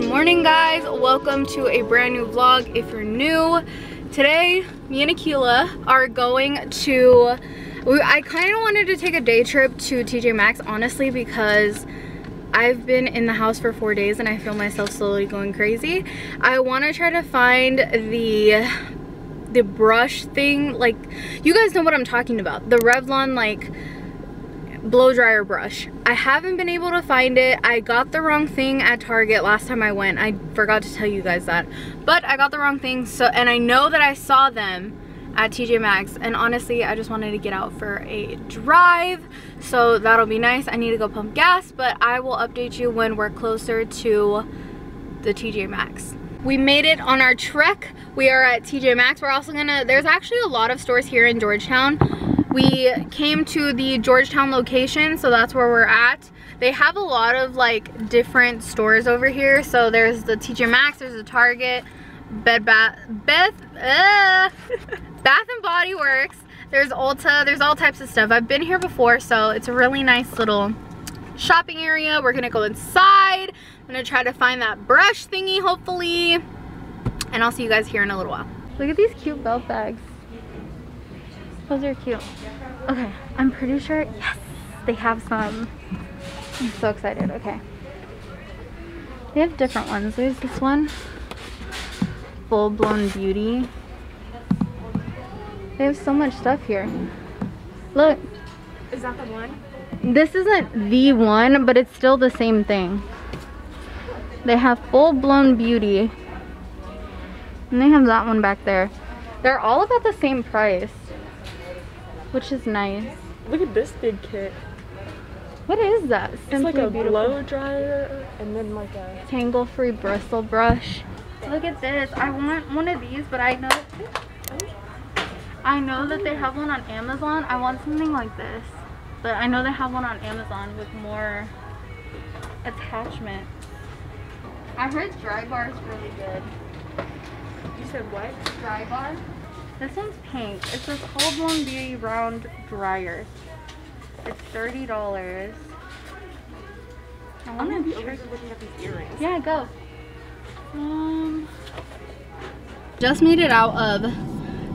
Good morning guys, welcome to a brand new vlog if you're new. Today, me and Akila are going to, I kind of wanted to take a day trip to TJ Maxx honestly because I've been in the house for four days and I feel myself slowly going crazy. I want to try to find the the brush thing like you guys know what I'm talking about the Revlon like blow dryer brush. I haven't been able to find it. I got the wrong thing at Target last time I went. I forgot to tell you guys that. But I got the wrong thing so and I know that I saw them at TJ Maxx and honestly I just wanted to get out for a drive so that'll be nice. I need to go pump gas but I will update you when we're closer to the TJ Maxx. We made it on our trek. We are at TJ Maxx. We're also gonna, there's actually a lot of stores here in Georgetown we came to the Georgetown location, so that's where we're at. They have a lot of like different stores over here. So there's the TJ Maxx, there's the Target, Bed Bath, Beth, uh, Bath and Body Works. There's Ulta, there's all types of stuff. I've been here before, so it's a really nice little shopping area. We're gonna go inside. I'm gonna try to find that brush thingy, hopefully. And I'll see you guys here in a little while. Look at these cute belt bags. Those are cute. Okay, I'm pretty sure, yes, they have some. I'm so excited, okay. They have different ones. There's this one, Full Blown Beauty. They have so much stuff here. Look. Is that the one? This isn't the one, but it's still the same thing. They have Full Blown Beauty. And they have that one back there. They're all about the same price which is nice. Look at this big kit. What is that? Simply it's like a beautiful. blow dryer and then like a tangle free bristle brush. Look at this. I want one of these, but I know I know that they have one on Amazon. I want something like this. But I know they have one on Amazon with more attachment. I heard Drybar is really good. You said what? Drybar. This one's pink. It says Full Blown Beauty Round Dryer. It's $30. I'm gonna be over looking at these earrings. Yeah, go. Um, just made it out of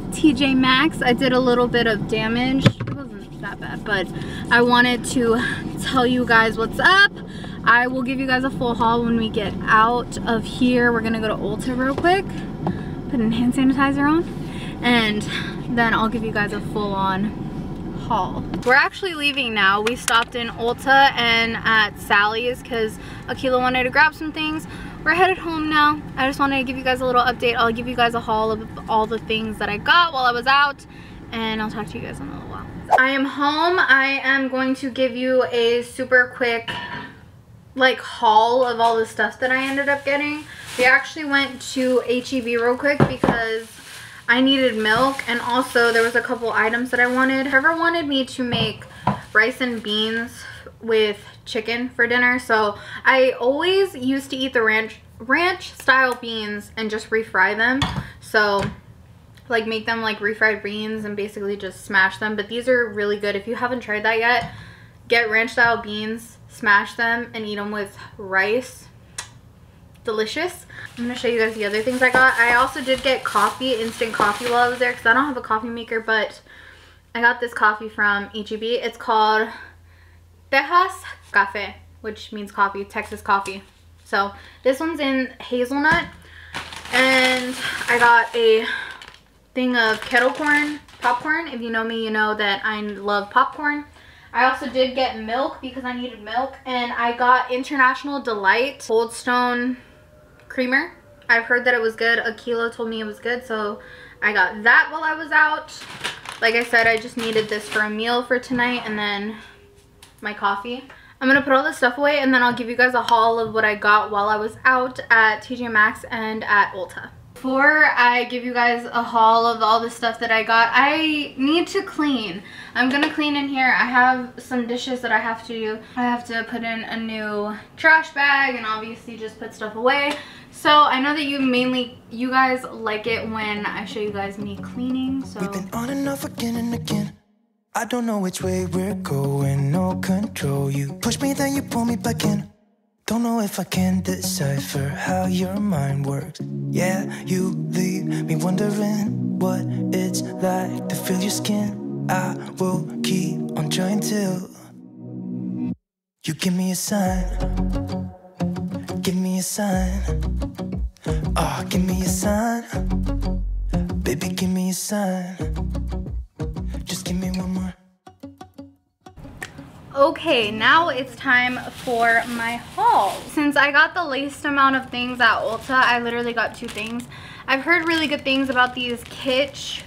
TJ Maxx. I did a little bit of damage. It wasn't that bad, but I wanted to tell you guys what's up. I will give you guys a full haul when we get out of here. We're gonna go to Ulta real quick. Put an hand sanitizer on and then I'll give you guys a full-on haul. We're actually leaving now. We stopped in Ulta and at Sally's because Akila wanted to grab some things. We're headed home now. I just wanted to give you guys a little update. I'll give you guys a haul of all the things that I got while I was out and I'll talk to you guys in a little while. I am home. I am going to give you a super quick like haul of all the stuff that I ended up getting. We actually went to HEB real quick because I needed milk and also there was a couple items that I wanted. Whoever wanted me to make rice and beans with chicken for dinner. So I always used to eat the ranch ranch style beans and just refry them. So like make them like refried beans and basically just smash them. But these are really good. If you haven't tried that yet, get ranch style beans, smash them and eat them with rice delicious. I'm to show you guys the other things I got. I also did get coffee, instant coffee while I was there because I don't have a coffee maker, but I got this coffee from HEB. It's called Tejas Cafe, which means coffee, Texas coffee. So this one's in hazelnut. And I got a thing of kettle corn popcorn. If you know me, you know that I love popcorn. I also did get milk because I needed milk. And I got International Delight Cold Stone creamer. I've heard that it was good. Akila told me it was good, so I got that while I was out. Like I said, I just needed this for a meal for tonight and then my coffee. I'm going to put all this stuff away and then I'll give you guys a haul of what I got while I was out at TJ Maxx and at Ulta. Before I give you guys a haul of all the stuff that I got, I need to clean. I'm gonna clean in here. I have some dishes that I have to do. I have to put in a new trash bag and obviously just put stuff away. So I know that you mainly, you guys like it when I show you guys me cleaning, so. We've been on and off again and again. I don't know which way we're going, no control. You push me, then you pull me back in. Don't know if I can decipher how your mind works. Yeah, you leave me wondering what it's like to feel your skin. I will keep on trying till you give me a sign. Give me a sign. Oh, give me a sign. Baby, give me a sign. Just give me one more. Okay, now it's time for my haul. Since I got the least amount of things at Ulta, I literally got two things. I've heard really good things about these Kitsch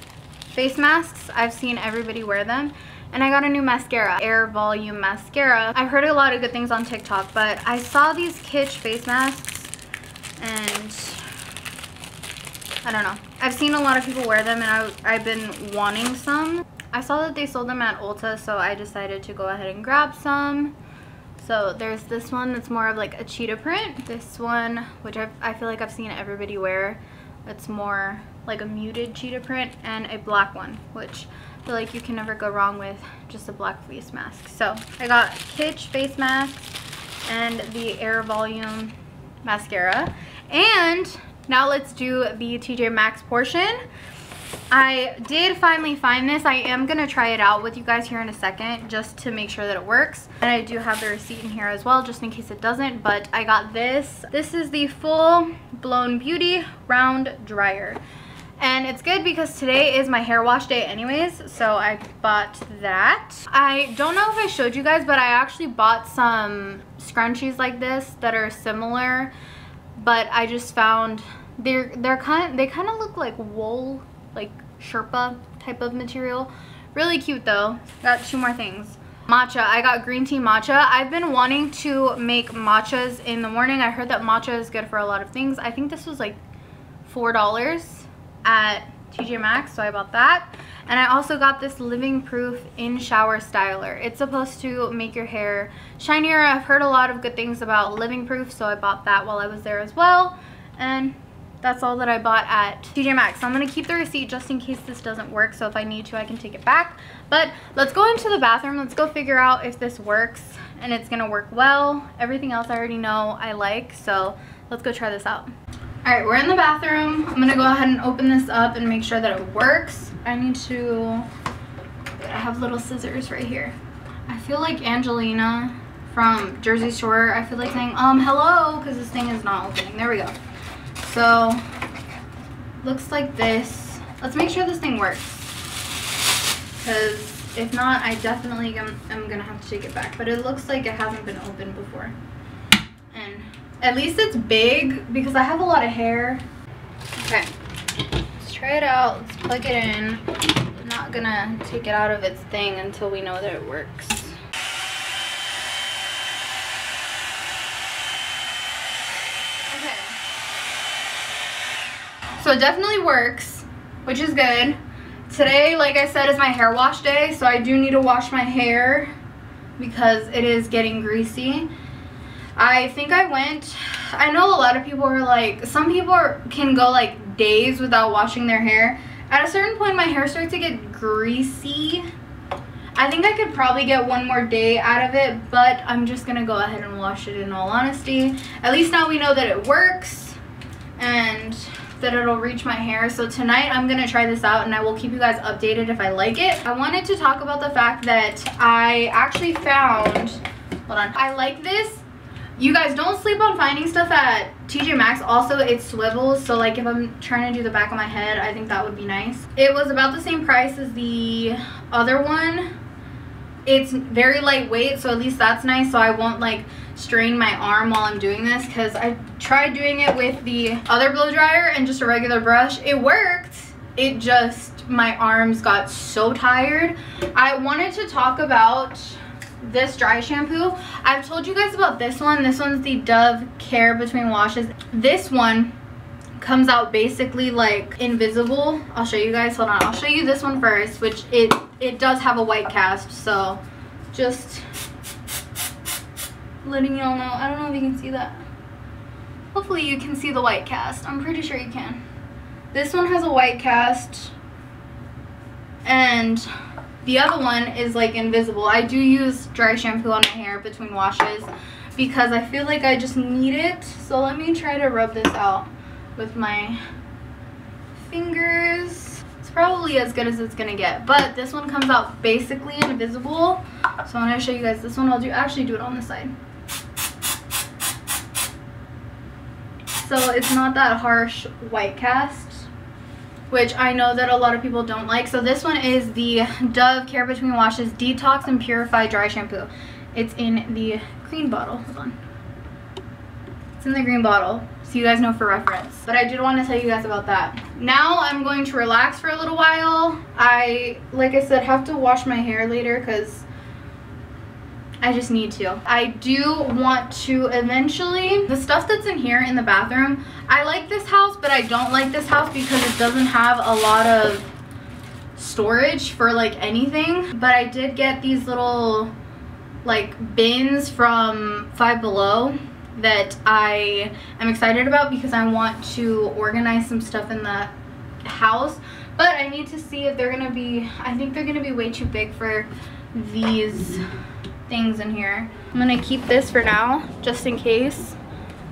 face masks. I've seen everybody wear them. And I got a new mascara, Air Volume Mascara. I've heard a lot of good things on TikTok, but I saw these Kitsch face masks and I don't know. I've seen a lot of people wear them and I, I've been wanting some. I saw that they sold them at Ulta, so I decided to go ahead and grab some. So there's this one that's more of like a cheetah print. This one, which I've, I feel like I've seen everybody wear. It's more like a muted cheetah print and a black one, which I feel like you can never go wrong with just a black face mask. So I got Kitsch face mask and the Air Volume mascara. And now let's do the TJ Maxx portion. I did finally find this. I am going to try it out with you guys here in a second just to make sure that it works. And I do have the receipt in here as well just in case it doesn't. But I got this. This is the Full Blown Beauty Round Dryer. And it's good because today is my hair wash day anyways, so I bought that. I don't know if I showed you guys, but I actually bought some scrunchies like this that are similar, but I just found they're they're kind they kind of look like wool like Sherpa type of material. Really cute though. Got two more things. Matcha. I got green tea matcha. I've been wanting to make matchas in the morning. I heard that matcha is good for a lot of things. I think this was like $4 at TJ Maxx, so I bought that. And I also got this Living Proof In Shower Styler. It's supposed to make your hair shinier. I've heard a lot of good things about Living Proof, so I bought that while I was there as well. And that's all that I bought at TJ Maxx. So I'm going to keep the receipt just in case this doesn't work. So if I need to, I can take it back. But let's go into the bathroom. Let's go figure out if this works and it's going to work well. Everything else I already know I like. So let's go try this out. All right, we're in the bathroom. I'm going to go ahead and open this up and make sure that it works. I need to, I have little scissors right here. I feel like Angelina from Jersey Shore. I feel like saying, um, hello, because this thing is not opening. There we go. So, looks like this. Let's make sure this thing works. Because if not, I definitely am, am going to have to take it back. But it looks like it hasn't been opened before. At least it's big because I have a lot of hair. Okay, let's try it out. Let's plug it in. I'm not to take it out of its thing until we know that it works. Okay. So it definitely works, which is good. Today, like I said, is my hair wash day, so I do need to wash my hair because it is getting greasy. I think I went, I know a lot of people are like, some people are, can go like days without washing their hair. At a certain point, my hair starts to get greasy. I think I could probably get one more day out of it, but I'm just going to go ahead and wash it in all honesty. At least now we know that it works. And that it'll reach my hair. So tonight I'm going to try this out and I will keep you guys updated if I like it. I wanted to talk about the fact that I actually found, hold on, I like this. You guys don't sleep on finding stuff at TJ Maxx. Also, it swivels, so like if I'm trying to do the back of my head, I think that would be nice. It was about the same price as the other one. It's very lightweight, so at least that's nice, so I won't like strain my arm while I'm doing this because I tried doing it with the other blow dryer and just a regular brush. It worked. It just, my arms got so tired. I wanted to talk about this dry shampoo. I've told you guys about this one. This one's the Dove Care Between Washes. This one comes out basically like invisible. I'll show you guys. Hold on. I'll show you this one first, which it, it does have a white cast. So just letting y'all know. I don't know if you can see that. Hopefully you can see the white cast. I'm pretty sure you can. This one has a white cast. And the other one is like invisible. I do use dry shampoo on my hair between washes. because I feel like I just need it. So let me try to rub this out with my fingers. It's probably as good as it's gonna get, but this one comes out basically invisible. So I'm gonna show you guys this one. I'll do actually do it on the side. So it's not that harsh white cast which I know that a lot of people don't like. So this one is the Dove Care Between Washes Detox and Purify Dry Shampoo. It's in the green bottle. Hold on. It's in the green bottle, so you guys know for reference. But I did want to tell you guys about that. Now I'm going to relax for a little while. I, like I said, have to wash my hair later because I just need to. I do want to eventually, the stuff that's in here in the bathroom, I like this house, but I don't like this house because it doesn't have a lot of storage for like anything. But I did get these little like bins from Five Below that I am excited about because I want to organize some stuff in the house. But I need to see if they're gonna be, I think they're gonna be way too big for these things in here. I'm gonna keep this for now, just in case.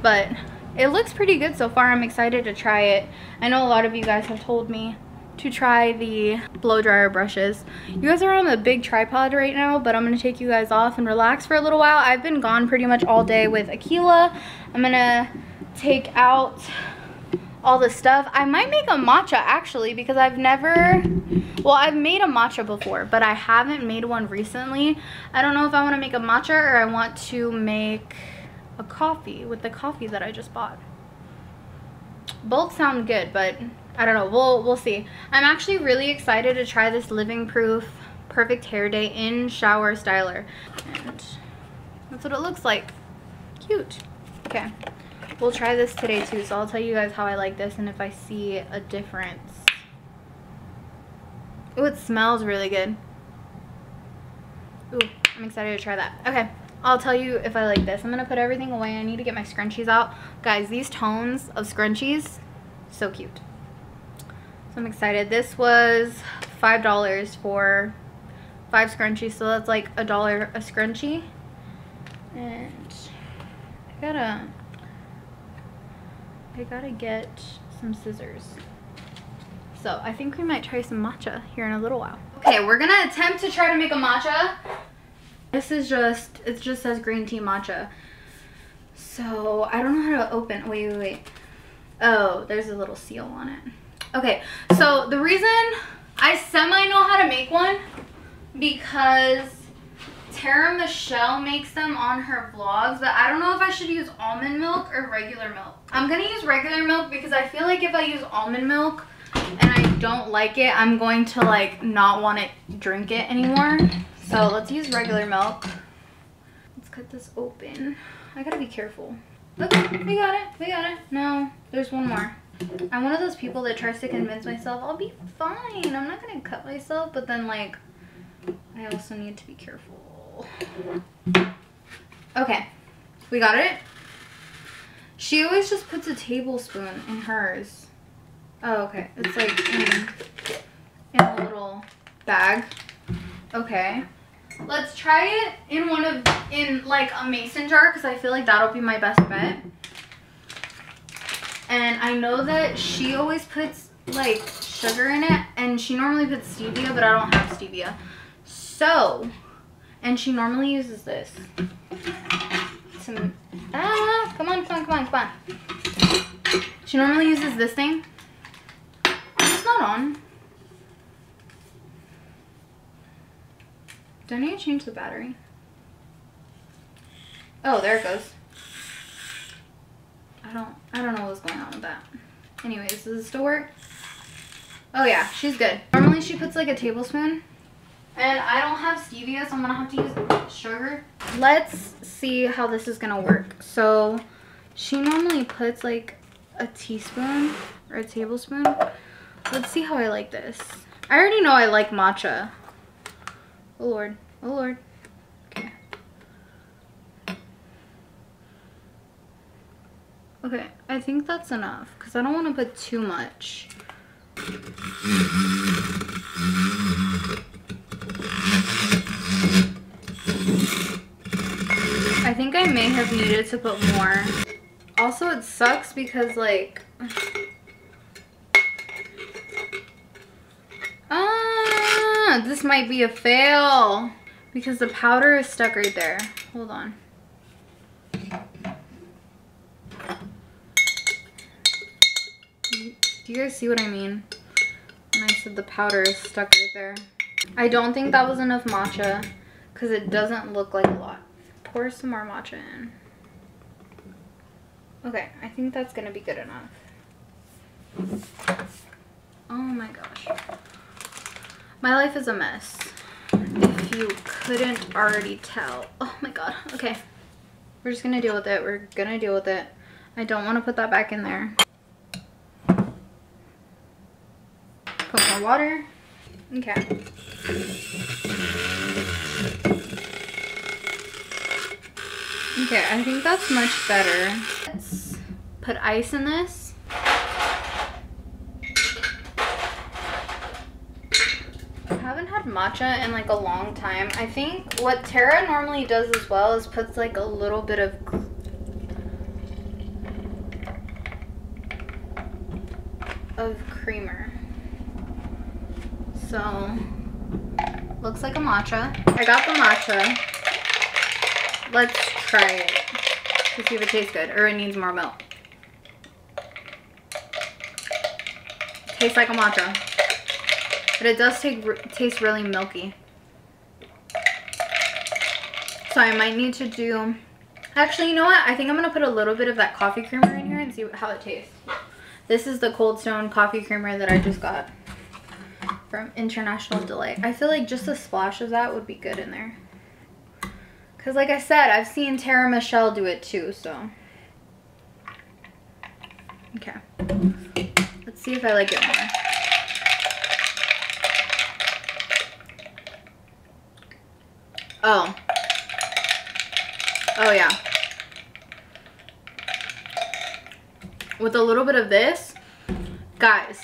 But it looks pretty good so far. I'm excited to try it. I know a lot of you guys have told me to try the blow dryer brushes. You guys are on the big tripod right now, but I'm gonna take you guys off and relax for a little while. I've been gone pretty much all day with Akila. I'm gonna take out all the stuff. I might make a matcha actually because I've never, well, I've made a matcha before, but I haven't made one recently. I don't know if I want to make a matcha or I want to make a coffee with the coffee that I just bought. Both sound good, but I don't know. We'll, we'll see. I'm actually really excited to try this Living Proof Perfect Hair Day in Shower Styler. And that's what it looks like. Cute. Okay. We'll try this today too, so I'll tell you guys how I like this and if I see a difference. Oh, it smells really good. Ooh, I'm excited to try that. Okay, I'll tell you if I like this. I'm going to put everything away. I need to get my scrunchies out. Guys, these tones of scrunchies, so cute. So I'm excited. This was $5 for five scrunchies, so that's like a dollar a scrunchie. And I gotta um, I gotta get some scissors. So I think we might try some matcha here in a little while. Okay, we're gonna attempt to try to make a matcha. This is just, it just says green tea matcha. So I don't know how to open, wait, wait, wait. Oh, there's a little seal on it. Okay, so the reason I semi know how to make one because Tara Michelle makes them on her vlogs, but I don't know if I should use almond milk or regular milk. I'm going to use regular milk because I feel like if I use almond milk and I don't like it, I'm going to like not want to drink it anymore. So let's use regular milk. Let's cut this open. I gotta be careful. Okay, we got it, we got it. No, there's one more. I'm one of those people that tries to convince myself I'll be fine. I'm not gonna cut myself, but then like, I also need to be careful. Okay, we got it. She always just puts a tablespoon in hers. Oh, okay. It's like in, in a little bag. Okay. Let's try it in one of, in like a mason jar because I feel like that'll be my best bet. And I know that she always puts like sugar in it and she normally puts stevia, but I don't have stevia. So, and she normally uses this. Some, ah, come on, come on, come on, come on. She normally uses this thing. It's not on. Do I need to change the battery? Oh, there it goes. I don't, I don't know what's going on with that. Anyways, does it still work? Oh yeah, she's good. Normally she puts like a tablespoon and I don't have stevia, so I'm to have to use sugar. Let's see how this is to work. So she normally puts like a teaspoon or a tablespoon. Let's see how I like this. I already know I like matcha. Oh lord. Oh lord. Okay. Okay, I think that's enough because I don't want to put too much. think I may have needed to put more. Also, it sucks because like... Ah, this might be a fail because the powder is stuck right there. Hold on. Do you guys see what I mean? When I said the powder is stuck right there. I don't think that was enough matcha because it doesn't look like. Pour some more matcha in. Okay, I think that's to be good enough. Oh my gosh. My life is a mess. If you couldn't already tell. Oh my god. Okay. We're just to deal with it. We're to deal with it. I don't want to put that back in there. Put more water. Okay. Okay, I think that's much better. Let's put ice in this. I haven't had matcha in like a long time. I think what Tara normally does as well is puts like a little bit of of creamer. So, looks like a matcha. I got the matcha. Let's try it to see if it tastes good or it needs more milk. Tastes like a matcha. But it does take, taste really milky. So I might need to do... Actually, you know what? I think I'm going to put a little bit of that coffee creamer in here and see how it tastes. This is the Cold Stone coffee creamer that I just got from International Delight. I feel like just a splash of that would be good in there. Because like I said, I've seen Tara Michelle do it too, so. Okay. Let's see if I like it more. Oh. Oh yeah. With a little bit of this, guys,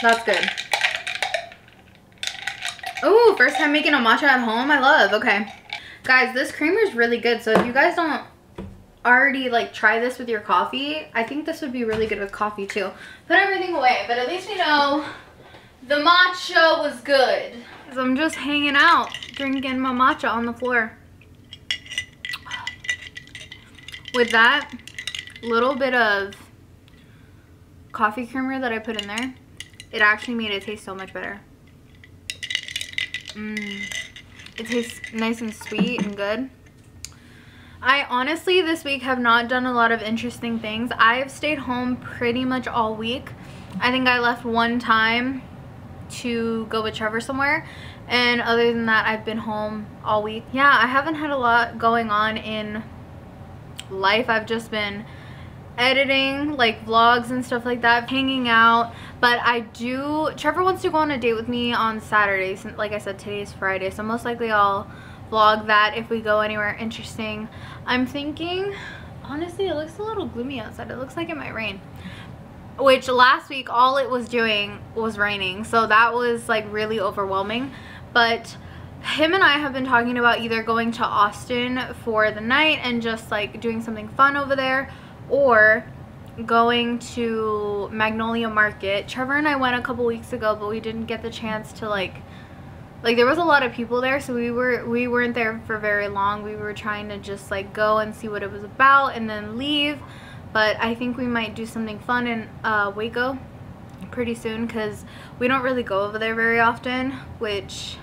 that's good. Oh, first time making a matcha at home. I love. Okay. Guys, this creamer is really good. So if you guys don't already like try this with your coffee, I think this would be really good with coffee too. Put everything away, but at least we know the matcha was good. I'm just hanging out, drinking my matcha on the floor. With that little bit of coffee creamer that I put in there, it actually made it taste so much better. Mmm. It tastes nice and sweet and good. I honestly this week have not done a lot of interesting things. I have stayed home pretty much all week. I think I left one time to go with Trevor somewhere and other than that I've been home all week. Yeah, I haven't had a lot going on in life. I've just been editing like vlogs and stuff like that hanging out. But i do trevor wants to go on a date with me on saturday. Since like i said today's friday so most likely i'll vlog that if we go anywhere interesting. I'm thinking honestly it looks a little gloomy outside. It looks like it might rain. Which last week all it was doing was raining so that was like really overwhelming. But him and I have been talking about either going to Austin for the night and just like doing something fun over there or going to Magnolia Market. Trevor and I went a couple weeks ago, but we didn't get the chance to like like there was a lot of people there, so we were we weren't there for very long. We were trying to just like go and see what it was about and then leave. But I think we might do something fun in uh, Waco pretty soon because we don't really go over there very often, which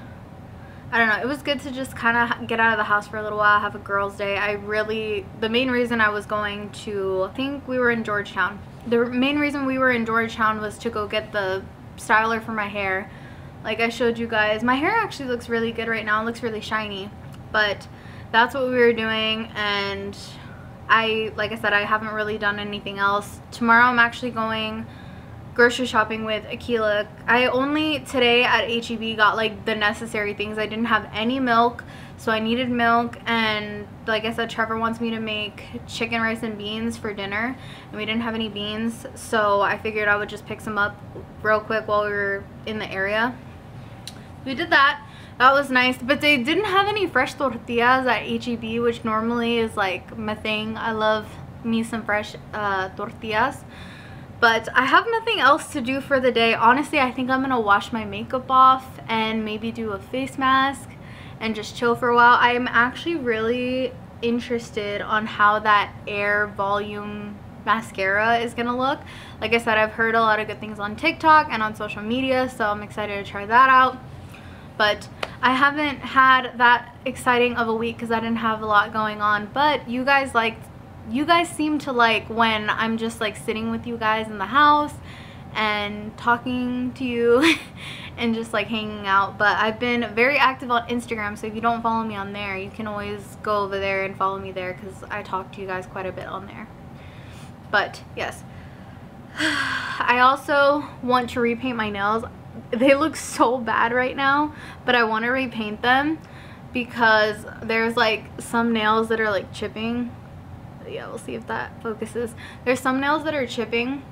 I don't know. It was good to just kind of get out of the house for a little while, have a girls' day. I really, the main reason I was going to, I think we were in Georgetown. The main reason we were in Georgetown was to go get the styler for my hair. Like I showed you guys, my hair actually looks really good right now. It looks really shiny. But that's what we were doing and I, like I said, I haven't really done anything else. Tomorrow I'm actually going grocery shopping with Akila. I only today at HEB got like the necessary things. I didn't have any milk, so I needed milk and like I said, Trevor wants me to make chicken rice and beans for dinner and we didn't have any beans, so I figured I would just pick some up real quick while we were in the area. We did that. that was nice but they didn't have any fresh tortillas at HEB which normally is like my thing I love me some fresh uh, tortillas but I have nothing else to do for the day. Honestly I think I'm gonna wash my makeup off and maybe do a face mask and just chill for a while. I am actually really interested on how that air volume mascara is gonna look. Like I said I've heard a lot of good things on TikTok and on social media so I'm excited to try that out. But I haven't had that exciting of a week because I didn't have a lot going on. But you guys liked you guys seem to like when I'm just like sitting with you guys in the house and talking to you and just like hanging out but I've been very active on Instagram so if you don't follow me on there you can always go over there and follow me there because I talk to you guys quite a bit on there. But yes. I also want to repaint my nails. They look so bad right now but I want to repaint them because there's like some nails that are like chipping we'll see if that focuses there's some nails that are chipping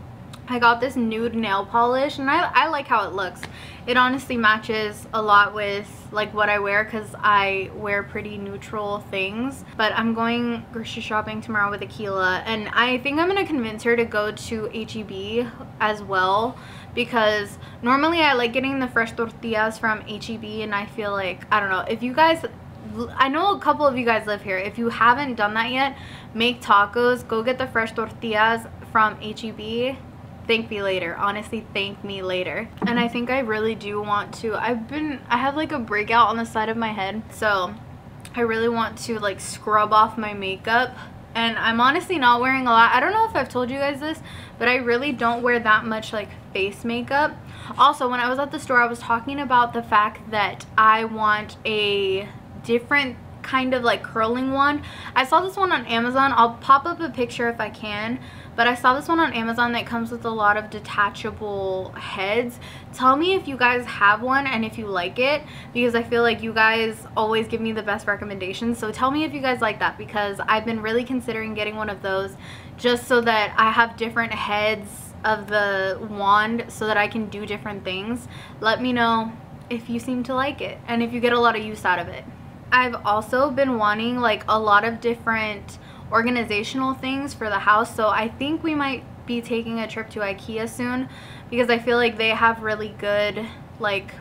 I got this nude nail polish and I, I like how it looks. It honestly matches a lot with like what I wear because I wear pretty neutral things. But I'm going grocery shopping tomorrow with Akila and I think I'm going to convince her to go to HEB as well because normally I like getting the fresh tortillas from HEB and I feel like, I don't know, if you guys I know a couple of you guys live here. If you haven't done that yet, make tacos. Go get the fresh tortillas from HEB thank me later. Honestly thank me later. And i think i really do want to i've been i have like a breakout on the side of my head. So i really want to like scrub off my makeup. And i'm honestly not wearing a lot. I don't know if i've told you guys this but i really don't wear that much like face makeup. Also when i was at the store i was talking about the fact that i want a different kind of like curling one i saw this one on amazon i'll pop up a picture if i can but I saw this one on Amazon that comes with a lot of detachable heads. Tell me if you guys have one and if you like it because I feel like you guys always give me the best recommendations. So tell me if you guys like that because I've been really considering getting one of those just so that I have different heads of the wand so that I can do different things. Let me know if you seem to like it and if you get a lot of use out of it. I've also been wanting like a lot of different organizational things for the house. So I think we might be taking a trip to Ikea soon because I feel like they have really good like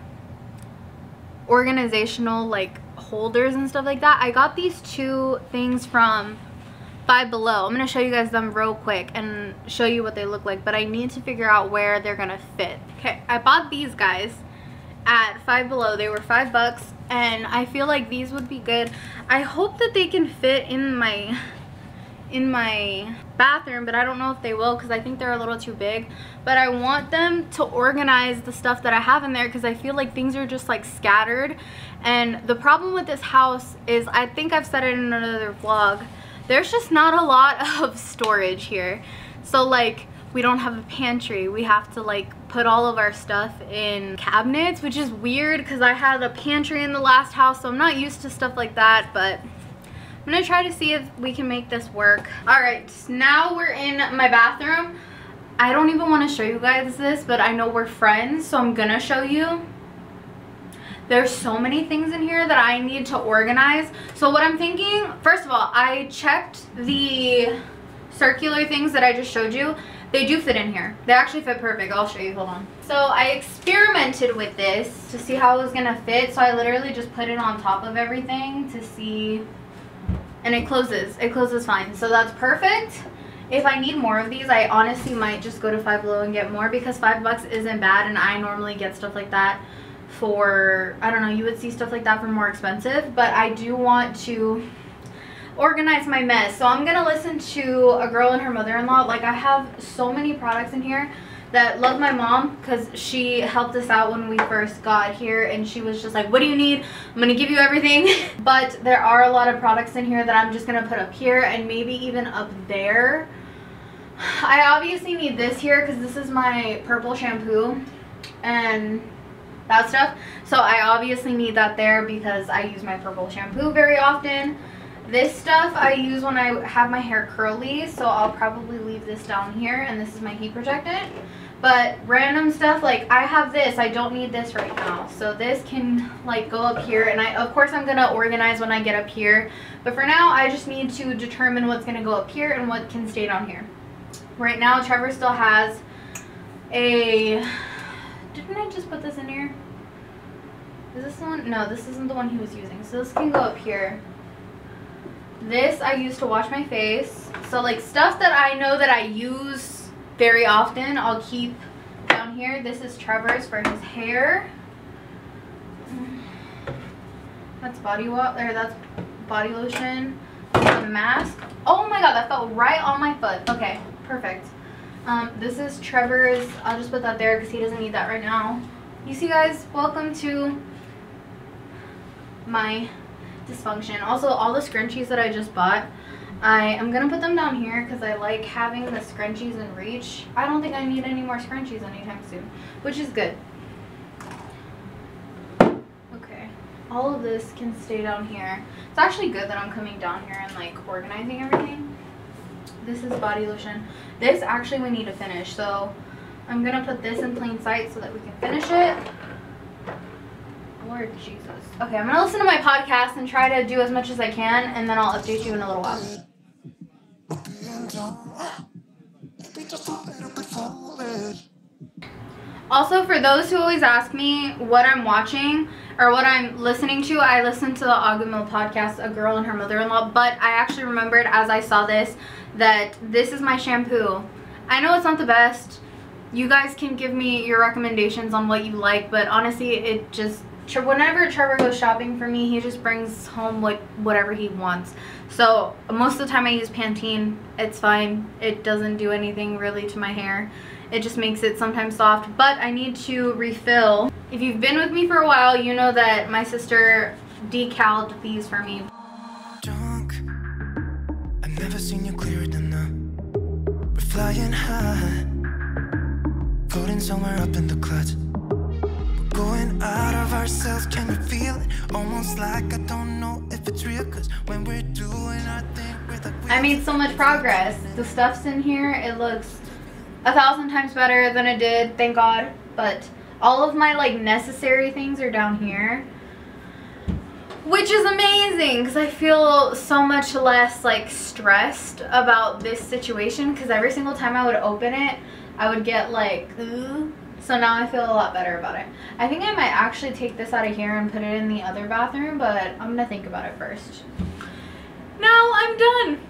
organizational like holders and stuff like that. I got these two things from Five Below. I'm going to show you guys them real quick and show you what they look like, but I need to figure out where they're going to fit. Okay, I bought these guys at Five Below. They were five bucks and I feel like these would be good. I hope that they can fit in my in my bathroom but I don't know if they will because I think they're a little too big but I want them to organize the stuff that I have in there because I feel like things are just like scattered and the problem with this house is I think I've said it in another vlog there's just not a lot of storage here so like we don't have a pantry we have to like put all of our stuff in cabinets which is weird because I had a pantry in the last house so I'm not used to stuff like that but I'm gonna try to see if we can make this work. All right, now we're in my bathroom. I don't even want to show you guys this, but I know we're friends, so I'm gonna show you. There's so many things in here that I need to organize. So what I'm thinking, first of all, I checked the circular things that I just showed you. They do fit in here. They actually fit perfect. I'll show you. Hold on. So I experimented with this to see how it was going to fit. So I literally just put it on top of everything to see and it closes. It closes fine. So that's perfect. If I need more of these, I honestly might just go to Five Below and get more because five bucks isn't bad and I normally get stuff like that for, I don't know, you would see stuff like that for more expensive, but I do want to organize my mess. So I'm going to listen to a girl and her mother-in-law. Like I have so many products in here that love my mom because she helped us out when we first got here and she was just like what do you need? I'm gonna give you everything. But there are a lot of products in here that i'm just gonna put up here and maybe even up there. I obviously need this here because this is my purple shampoo and that stuff. So i obviously need that there because i use my purple shampoo very often This stuff I use when I have my hair curly, so I'll probably leave this down here, and this is my heat protectant. But random stuff, like I have this, I don't need this right now. So this can like go up here, and I of course I'm gonna organize when I get up here. But for now, I just need to determine what's gonna go up here and what can stay down here. Right now, Trevor still has a, didn't I just put this in here? Is this the one? No, this isn't the one he was using. So this can go up here. This I use to wash my face. So like stuff that I know that I use very often, I'll keep down here. This is Trevor's for his hair. That's body wash, or that's body lotion. The mask. Oh my god, that felt right on my foot. Okay, perfect. Um, this is Trevor's. I'll just put that there because he doesn't need that right now. You see guys, welcome to my dysfunction. Also, all the scrunchies that I just bought, I am going to put them down here because I like having the scrunchies in reach. I don't think I need any more scrunchies anytime soon, which is good. Okay, all of this can stay down here. It's actually good that I'm coming down here and like organizing everything. This is body lotion. This actually we need to finish, so I'm going to put this in plain sight so that we can finish it. Lord Jesus. Okay, I'm gonna listen to my podcast and try to do as much as I can, and then I'll update you in a little while. Also, for those who always ask me what I'm watching or what I'm listening to, I listen to the Agumil podcast, A Girl and Her Mother-in-Law, but I actually remembered as I saw this that this is my shampoo. I know it's not the best. You guys can give me your recommendations on what you like, but honestly, it just whenever Trevor goes shopping for me, he just brings home like whatever he wants. So most of the time I use Pantene. It's fine. It doesn't do anything really to my hair. It just makes it sometimes soft, but I need to refill. If you've been with me for a while, you know that my sister decaled these for me. Drunk. I've never seen you clearer than. We're flying high. Floating somewhere up in the going out of ourselves. Can you feel it? Almost like i don't know if it's real because when we're doing our thing we're the i made so much progress. The stuff's in here. It looks a thousand times better than it did thank god. But all of my like necessary things are down here which is amazing because I feel so much less like stressed about this situation. Because every single time I would open it I would get like Ugh so now I feel a lot better about it. I think I might actually take this out of here and put it in the other bathroom, but I'm gonna think about it first. Now I'm done.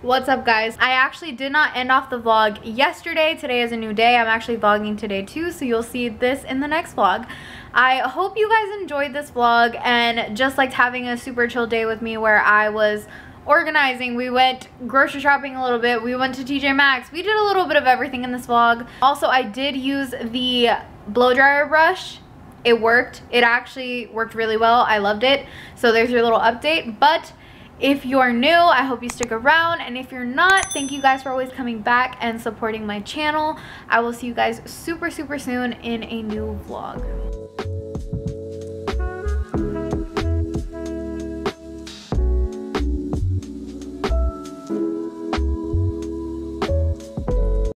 What's up guys? I actually did not end off the vlog yesterday. Today is a new day. I'm actually vlogging today too, so you'll see this in the next vlog. I hope you guys enjoyed this vlog and just liked having a super chill day with me where I was organizing. We went grocery shopping a little bit. We went to TJ Maxx. We did a little bit of everything in this vlog. Also, I did use the blow dryer brush. It worked. It actually worked really well. I loved it. So there's your little update. But if you're new, I hope you stick around. And if you're not, thank you guys for always coming back and supporting my channel. I will see you guys super, super soon in a new vlog.